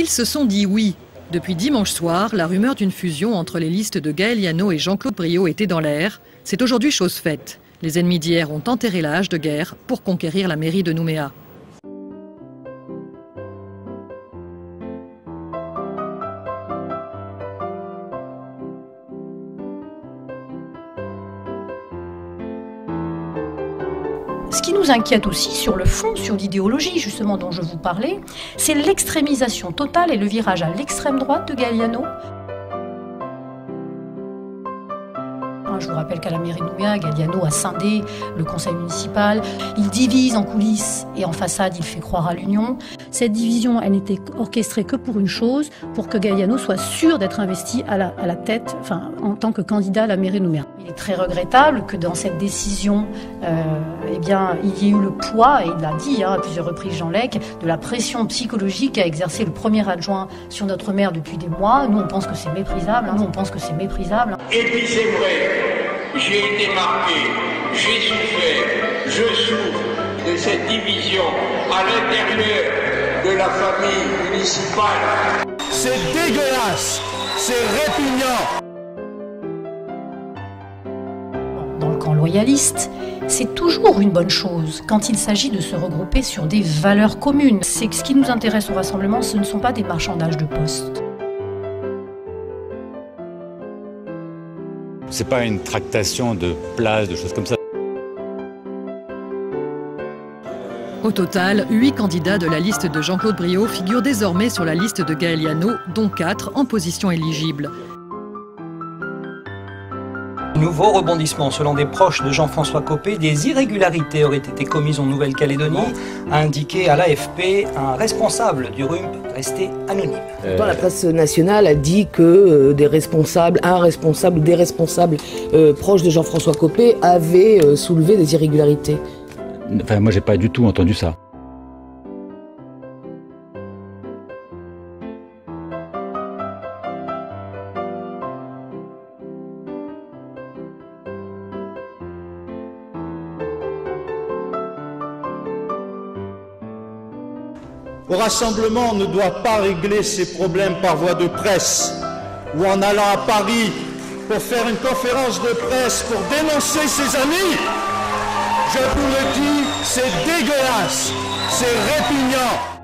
Ils se sont dit oui. Depuis dimanche soir, la rumeur d'une fusion entre les listes de Gaël et Jean-Claude Briot était dans l'air. C'est aujourd'hui chose faite. Les ennemis d'hier ont enterré hache de guerre pour conquérir la mairie de Nouméa. Ce qui nous inquiète aussi sur le fond, sur l'idéologie justement dont je vous parlais, c'est l'extrémisation totale et le virage à l'extrême droite de Galliano. Je vous rappelle qu'à la mairie de Nouméa, a scindé le conseil municipal. Il divise en coulisses et en façade, il fait croire à l'union. Cette division, elle n'était orchestrée que pour une chose, pour que Galliano soit sûr d'être investi à la, à tête, en tant que candidat à la mairie de. Il est très regrettable que dans cette décision, euh, eh bien, il y ait eu le poids, et il l'a dit hein, à plusieurs reprises Jean Lec, de la pression psychologique qu'a exercé le premier adjoint sur notre maire depuis des mois. Nous, on pense que c'est méprisable. Hein, nous, on pense que c'est méprisable. Et puis c'est vrai, j'ai été marqué, j'ai souffert, je souffre de cette division à l'intérieur de la famille municipale. C'est dégueulasse, c'est répugnant. Dans le camp loyaliste, c'est toujours une bonne chose quand il s'agit de se regrouper sur des valeurs communes. C'est que ce qui nous intéresse au rassemblement, ce ne sont pas des marchandages de postes. C'est pas une tractation de places, de choses comme ça. Au total, huit candidats de la liste de Jean-Claude Briot figurent désormais sur la liste de Gaël Yano, dont quatre en position éligible. Nouveau rebondissement. Selon des proches de Jean-François Copé, des irrégularités auraient été commises en Nouvelle-Calédonie, a indiqué à l'AFP un responsable du RUMP resté anonyme. Dans la presse nationale a dit que euh, des responsables, un responsable ou des responsables euh, proches de Jean-François Copé avaient euh, soulevé des irrégularités. Enfin, moi, j'ai pas du tout entendu ça. Le rassemblement ne doit pas régler ses problèmes par voie de presse ou en allant à Paris pour faire une conférence de presse pour dénoncer ses amis. Je vous le dis, c'est dégueulasse, c'est répugnant.